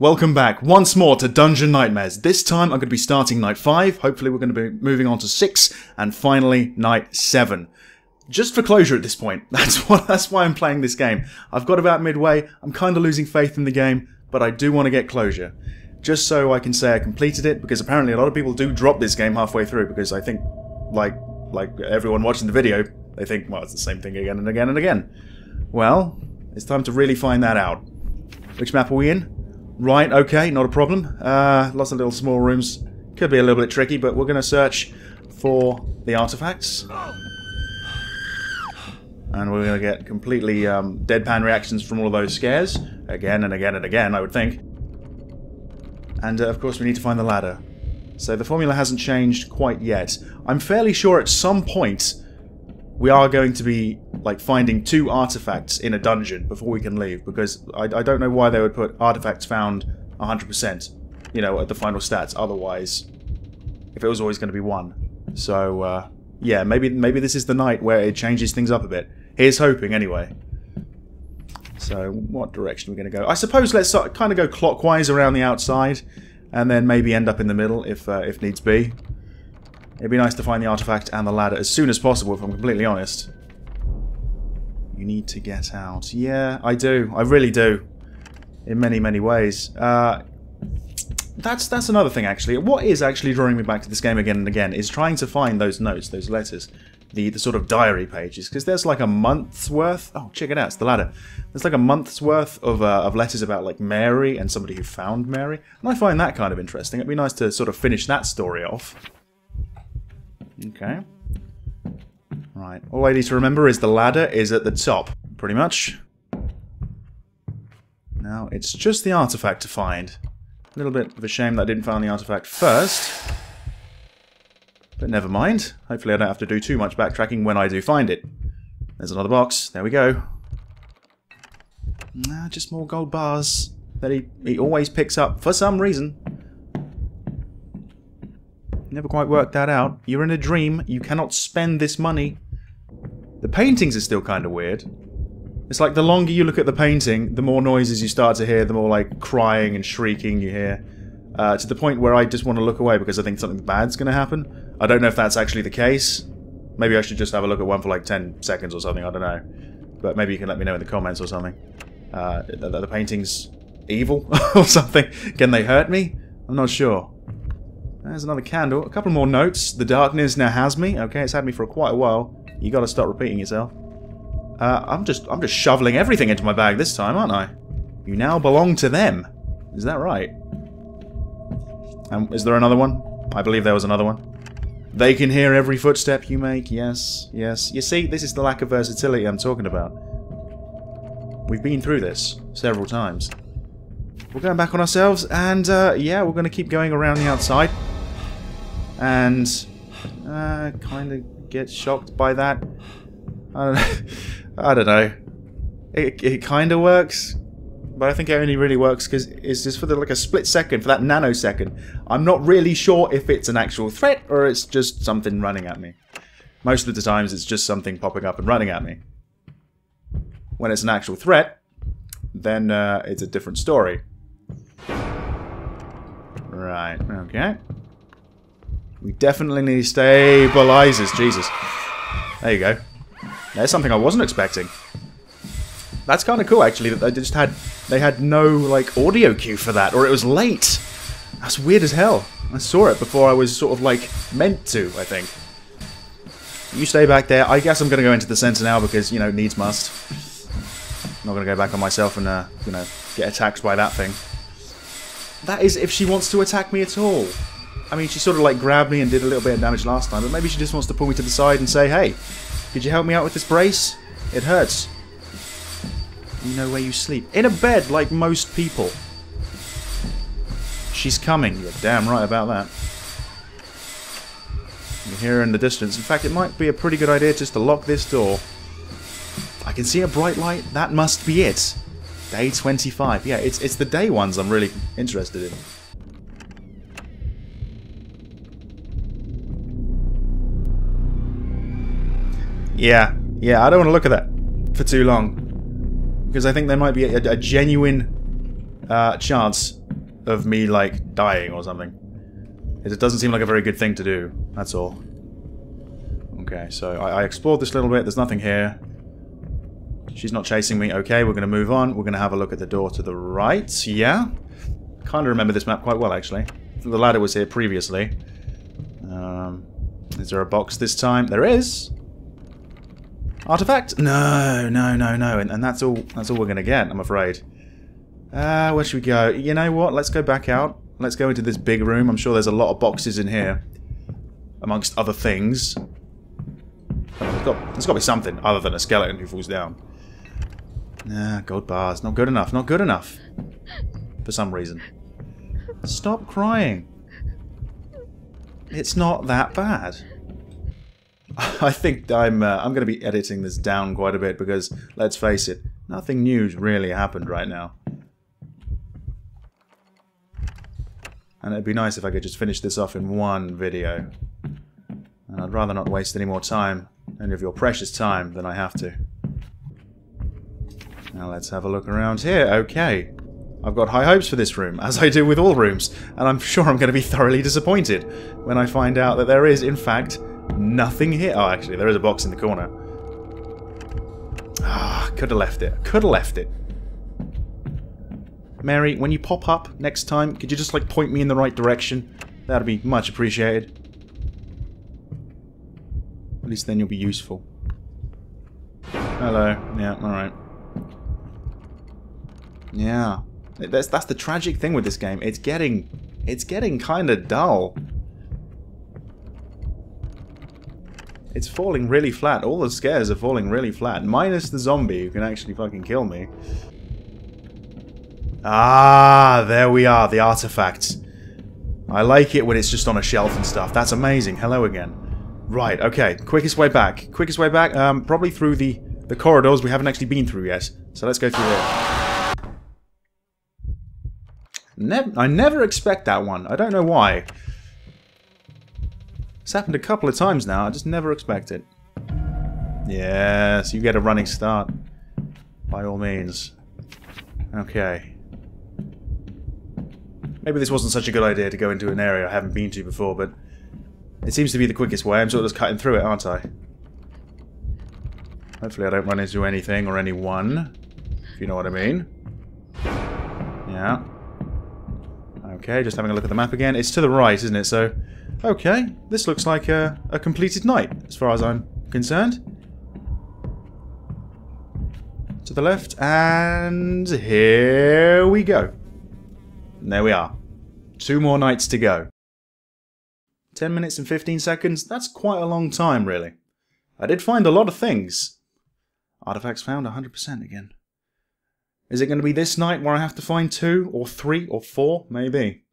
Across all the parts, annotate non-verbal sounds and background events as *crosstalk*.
Welcome back once more to Dungeon Nightmares. This time I'm going to be starting night 5, hopefully we're going to be moving on to 6, and finally night 7. Just for closure at this point. *laughs* That's what that's why I'm playing this game. I've got about midway, I'm kind of losing faith in the game, but I do want to get closure. Just so I can say I completed it, because apparently a lot of people do drop this game halfway through, because I think, like, like everyone watching the video, they think, well, it's the same thing again and again and again. Well, it's time to really find that out. Which map are we in? Right, okay, not a problem. Uh, lots of little small rooms. Could be a little bit tricky, but we're going to search for the artifacts. And we're going to get completely um, deadpan reactions from all of those scares. Again and again and again, I would think. And, uh, of course, we need to find the ladder. So the formula hasn't changed quite yet. I'm fairly sure at some point we are going to be like finding two artifacts in a dungeon before we can leave because I, I don't know why they would put artifacts found 100% you know at the final stats. Otherwise if it was always going to be one. So uh, yeah maybe maybe this is the night where it changes things up a bit. Here's hoping anyway. So what direction are we going to go? I suppose let's kind of go clockwise around the outside and then maybe end up in the middle if uh, if needs be It'd be nice to find the artifact and the ladder as soon as possible, if I'm completely honest. You need to get out. Yeah, I do. I really do. In many, many ways. Uh, that's that's another thing, actually. What is actually drawing me back to this game again and again is trying to find those notes, those letters. The, the sort of diary pages, because there's like a month's worth. Oh, check it out, it's the ladder. There's like a month's worth of, uh, of letters about like Mary and somebody who found Mary, and I find that kind of interesting. It'd be nice to sort of finish that story off. Okay. Right. All I need to remember is the ladder is at the top, pretty much. Now, it's just the artifact to find. A little bit of a shame that I didn't find the artifact first. But never mind. Hopefully I don't have to do too much backtracking when I do find it. There's another box. There we go. Ah, just more gold bars that he, he always picks up for some reason. Never quite worked that out. You're in a dream. You cannot spend this money. The paintings are still kind of weird. It's like the longer you look at the painting, the more noises you start to hear, the more like crying and shrieking you hear. Uh, to the point where I just want to look away because I think something bad's going to happen. I don't know if that's actually the case. Maybe I should just have a look at one for like 10 seconds or something, I don't know. But maybe you can let me know in the comments or something. Uh, the, the painting's evil *laughs* or something. Can they hurt me? I'm not sure. There's another candle. A couple more notes. The darkness now has me. Okay, it's had me for quite a while. You gotta stop repeating yourself. Uh, I'm just I'm just shoveling everything into my bag this time, aren't I? You now belong to them. Is that right? Um, is there another one? I believe there was another one. They can hear every footstep you make. Yes, yes. You see, this is the lack of versatility I'm talking about. We've been through this several times. We're going back on ourselves, and uh, yeah, we're going to keep going around the outside and uh, kind of get shocked by that. I don't know. *laughs* I don't know. It, it kind of works, but I think it only really works because it's just for the, like a split second, for that nanosecond. I'm not really sure if it's an actual threat or it's just something running at me. Most of the times it's just something popping up and running at me. When it's an actual threat, then uh, it's a different story. Right, okay. We definitely need stabilizers. Jesus. There you go. There's something I wasn't expecting. That's kind of cool, actually, that they just had... They had no, like, audio cue for that, or it was late. That's weird as hell. I saw it before I was sort of, like, meant to, I think. You stay back there. I guess I'm going to go into the center now because, you know, needs must. I'm not going to go back on myself and, uh, you know, get attacked by that thing. That is if she wants to attack me at all. I mean, she sort of like grabbed me and did a little bit of damage last time, but maybe she just wants to pull me to the side and say, hey, could you help me out with this brace? It hurts. You know where you sleep. In a bed, like most people. She's coming. You're damn right about that. You hear her in the distance. In fact, it might be a pretty good idea just to lock this door. I can see a bright light. That must be it. Day 25. Yeah, it's, it's the day ones I'm really interested in. Yeah, yeah, I don't want to look at that for too long. Because I think there might be a, a genuine uh, chance of me, like, dying or something. It doesn't seem like a very good thing to do, that's all. Okay, so I, I explored this little bit, there's nothing here. She's not chasing me. Okay, we're going to move on. We're going to have a look at the door to the right. Yeah? Kind of remember this map quite well, actually. The ladder was here previously. Um, is there a box this time? There is! Artifact? No, no, no, no. And, and that's all That's all we're going to get, I'm afraid. Uh, where should we go? You know what? Let's go back out. Let's go into this big room. I'm sure there's a lot of boxes in here. Amongst other things. There's got, there's got to be something other than a skeleton who falls down. Nah, gold bars. Not good enough. Not good enough. For some reason. Stop crying. It's not that bad. *laughs* I think I'm uh, I'm going to be editing this down quite a bit because, let's face it, nothing new's really happened right now. And it'd be nice if I could just finish this off in one video. And I'd rather not waste any more time, any of your precious time, than I have to. Now let's have a look around here. Okay. I've got high hopes for this room, as I do with all rooms, and I'm sure I'm going to be thoroughly disappointed when I find out that there is, in fact, nothing here. Oh, actually, there is a box in the corner. Ah, could have left it. Could have left it. Mary, when you pop up next time, could you just, like, point me in the right direction? That'd be much appreciated. At least then you'll be useful. Hello. Yeah, alright. Yeah. That's that's the tragic thing with this game. It's getting it's getting kind of dull. It's falling really flat. All the scares are falling really flat. Minus the zombie who can actually fucking kill me. Ah, there we are, the artifacts. I like it when it's just on a shelf and stuff. That's amazing. Hello again. Right, okay. Quickest way back. Quickest way back, um, probably through the, the corridors we haven't actually been through yet. So let's go through there. Never, I never expect that one. I don't know why. It's happened a couple of times now. I just never expect it. Yes, you get a running start. By all means. Okay. Maybe this wasn't such a good idea to go into an area I haven't been to before, but it seems to be the quickest way. I'm sort of just cutting through it, aren't I? Hopefully I don't run into anything or anyone, if you know what I mean. Yeah. Okay, just having a look at the map again. It's to the right, isn't it? So, okay, this looks like a, a completed night, as far as I'm concerned. To the left, and here we go. And there we are. Two more nights to go. 10 minutes and 15 seconds, that's quite a long time, really. I did find a lot of things. Artifacts found 100% again. Is it going to be this night where I have to find two, or three, or four? Maybe.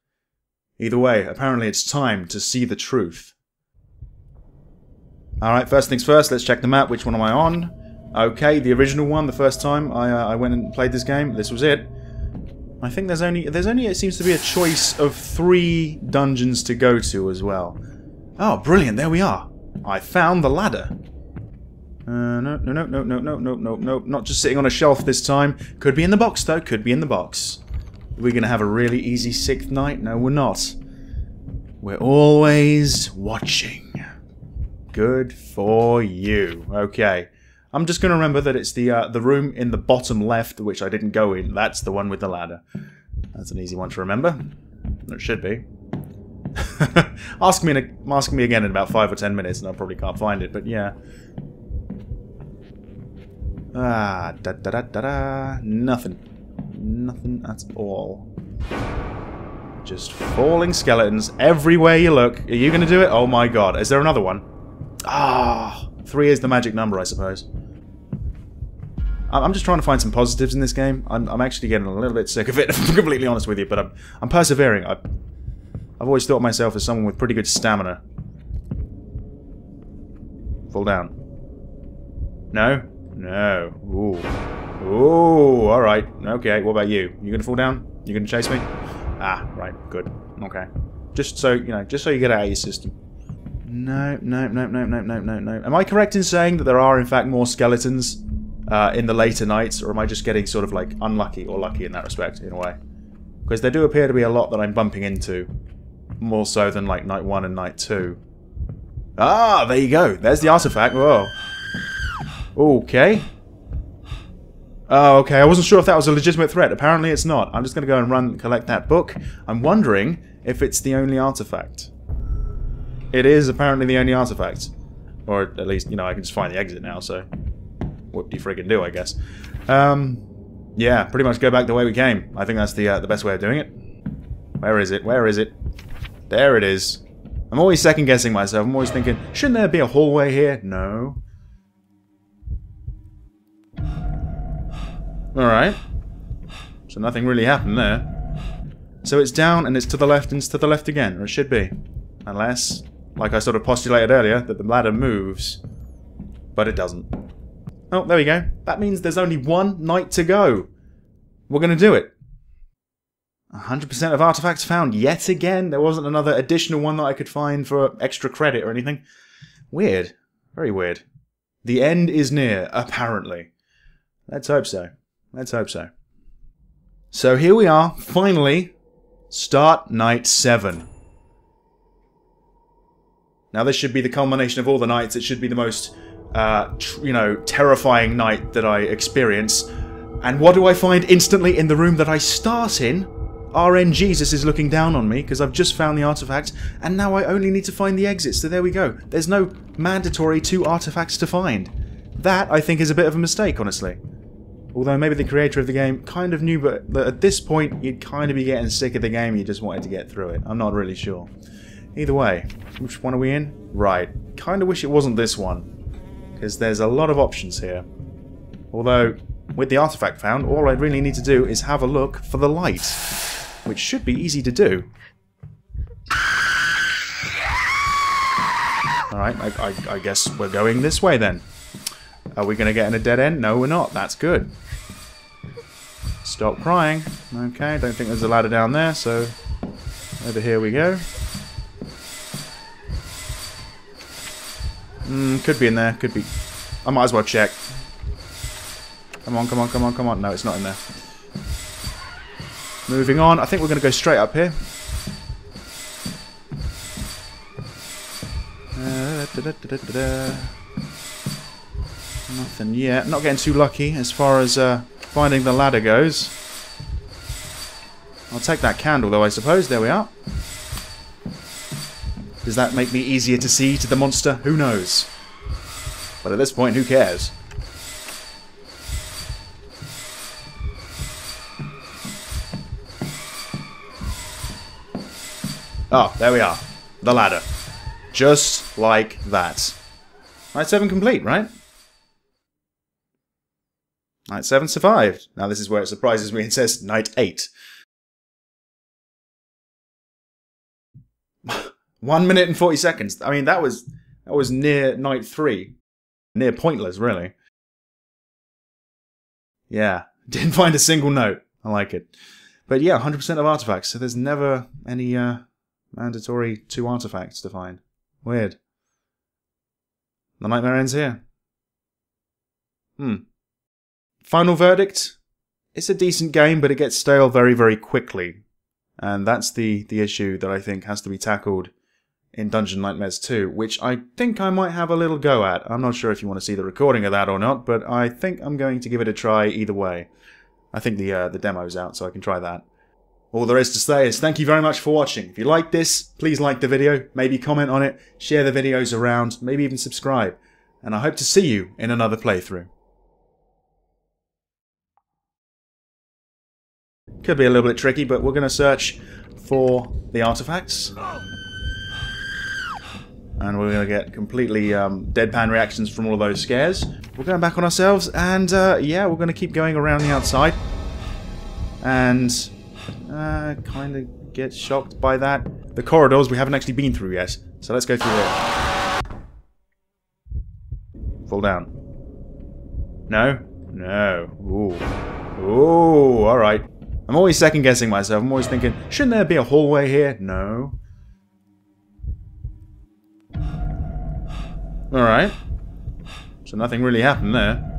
Either way, apparently it's time to see the truth. Alright, first things first, let's check the map. Which one am I on? Okay, the original one, the first time I, uh, I went and played this game. This was it. I think there's only, there's only, it seems to be a choice of three dungeons to go to as well. Oh, brilliant, there we are. I found the ladder. Uh, no, no, no, no, no, no, no, no, no, not just sitting on a shelf this time. Could be in the box, though. Could be in the box. Are we going to have a really easy sixth night? No, we're not. We're always watching. Good for you. Okay. I'm just going to remember that it's the uh, the room in the bottom left, which I didn't go in. That's the one with the ladder. That's an easy one to remember. It should be. *laughs* ask me a, ask me again in about five or ten minutes, and I probably can't find it. But yeah, Ah, da da da da da. Nothing. Nothing at all. Just falling skeletons everywhere you look. Are you going to do it? Oh my god. Is there another one? Ah, three is the magic number, I suppose. I'm just trying to find some positives in this game. I'm, I'm actually getting a little bit sick of it, *laughs* if I'm completely honest with you, but I'm, I'm persevering. I, I've always thought of myself as someone with pretty good stamina. Fall down. No? No. Ooh. Ooh, alright. Okay, what about you? You gonna fall down? You gonna chase me? Ah, right, good. Okay. Just so, you know, just so you get out of your system. No, no, no, no, no, no, no, no. Am I correct in saying that there are, in fact, more skeletons uh, in the later nights, or am I just getting sort of, like, unlucky or lucky in that respect, in a way? Because there do appear to be a lot that I'm bumping into. More so than like night 1 and night 2. Ah, there you go. There's the artifact. Whoa. Okay. Oh, okay. I wasn't sure if that was a legitimate threat. Apparently it's not. I'm just going to go and run collect that book. I'm wondering if it's the only artifact. It is apparently the only artifact. Or at least, you know, I can just find the exit now, so... What do you friggin' do, I guess. Um, yeah, pretty much go back the way we came. I think that's the, uh, the best way of doing it. Where is it? Where is it? There it is. I'm always second-guessing myself. I'm always thinking, shouldn't there be a hallway here? No. Alright. So nothing really happened there. So it's down and it's to the left and it's to the left again, or it should be. Unless, like I sort of postulated earlier, that the ladder moves. But it doesn't. Oh, there we go. That means there's only one night to go. We're going to do it. 100% of artifacts found yet again. There wasn't another additional one that I could find for extra credit or anything. Weird. Very weird. The end is near, apparently. Let's hope so. Let's hope so. So here we are, finally. Start night 7. Now this should be the culmination of all the nights. It should be the most, uh, you know, terrifying night that I experience. And what do I find instantly in the room that I start in? RNGesus is looking down on me because I've just found the artifact and now I only need to find the exit, so there we go. There's no mandatory two artifacts to find. That, I think, is a bit of a mistake, honestly. Although maybe the creator of the game kind of knew, but at this point you'd kind of be getting sick of the game you just wanted to get through it. I'm not really sure. Either way, which one are we in? Right. Kind of wish it wasn't this one. Because there's a lot of options here. Although, with the artifact found, all I really need to do is have a look for the light. Which should be easy to do. Alright, I, I, I guess we're going this way then. Are we going to get in a dead end? No, we're not. That's good. Stop crying. Okay, don't think there's a ladder down there, so over here we go. Hmm, could be in there, could be. I might as well check. Come on, come on, come on, come on. No, it's not in there. Moving on. I think we're going to go straight up here. Uh, da -da -da Nothing yet. Not getting too lucky as far as uh, finding the ladder goes. I'll take that candle though, I suppose. There we are. Does that make me easier to see to the monster? Who knows? But at this point, who cares? Oh, there we are. The ladder. Just like that. Night 7 complete, right? Night 7 survived. Now this is where it surprises me and says Night 8. *laughs* One minute and 40 seconds. I mean, that was that was near Night 3. Near pointless, really. Yeah. *laughs* Didn't find a single note. I like it. But yeah, 100% of artifacts, so there's never any uh, mandatory two artifacts to find. Weird. The nightmare ends here. Hmm. Final verdict? It's a decent game, but it gets stale very, very quickly. And that's the, the issue that I think has to be tackled in Dungeon Nightmares 2, which I think I might have a little go at. I'm not sure if you want to see the recording of that or not, but I think I'm going to give it a try either way. I think the uh, the demo's out, so I can try that. All there is to say is thank you very much for watching. If you like this, please like the video, maybe comment on it, share the videos around, maybe even subscribe. And I hope to see you in another playthrough. Could be a little bit tricky, but we're going to search for the artifacts. And we're going to get completely um, deadpan reactions from all of those scares. We're going back on ourselves, and uh, yeah, we're going to keep going around the outside. And uh, kind of get shocked by that. The corridors we haven't actually been through yet. So let's go through there. Fall down. No? No. Ooh. Ooh, alright. I'm always second guessing myself. I'm always thinking, shouldn't there be a hallway here? No. Alright. So nothing really happened there.